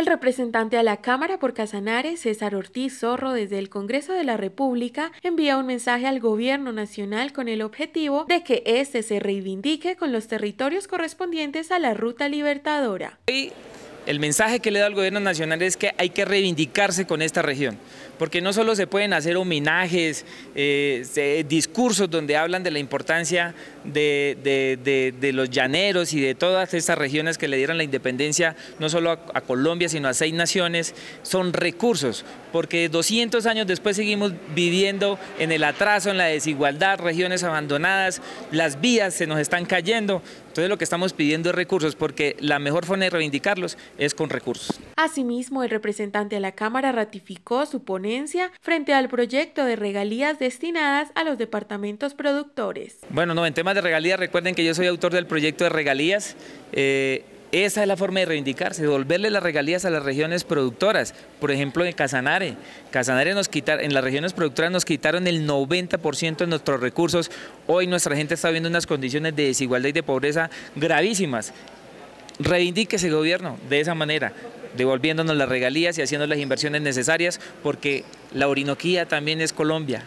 El representante a la Cámara por Casanare, César Ortiz Zorro, desde el Congreso de la República, envía un mensaje al Gobierno Nacional con el objetivo de que éste se reivindique con los territorios correspondientes a la Ruta Libertadora. El mensaje que le da al gobierno nacional es que hay que reivindicarse con esta región, porque no solo se pueden hacer homenajes, eh, discursos donde hablan de la importancia de, los llaneros y de todas estas regiones que le dieron la independencia, no solo a, Colombia, sino a seis naciones, son recursos, porque 200 años después seguimos viviendo en el atraso, en la desigualdad, regiones abandonadas, las vías se nos están cayendo, entonces lo que estamos pidiendo es recursos, porque la mejor forma de reivindicarlos es con recursos. Asimismo, el representante de la Cámara ratificó su ponencia frente al proyecto de regalías destinadas a los departamentos productores. Bueno, no, en temas de regalías, recuerden que yo soy autor del proyecto de regalías. Eh, esa es la forma de reivindicarse, devolverle las regalías a las regiones productoras. Por ejemplo, en Casanare. Casanare nos quitaron, en las regiones productoras nos quitaron el 90% de nuestros recursos. Hoy nuestra gente está viendo unas condiciones de desigualdad y de pobreza gravísimas. Reivindique ese gobierno de esa manera, devolviéndonos las regalías y haciendo las inversiones necesarias, porque la Orinoquía también es Colombia.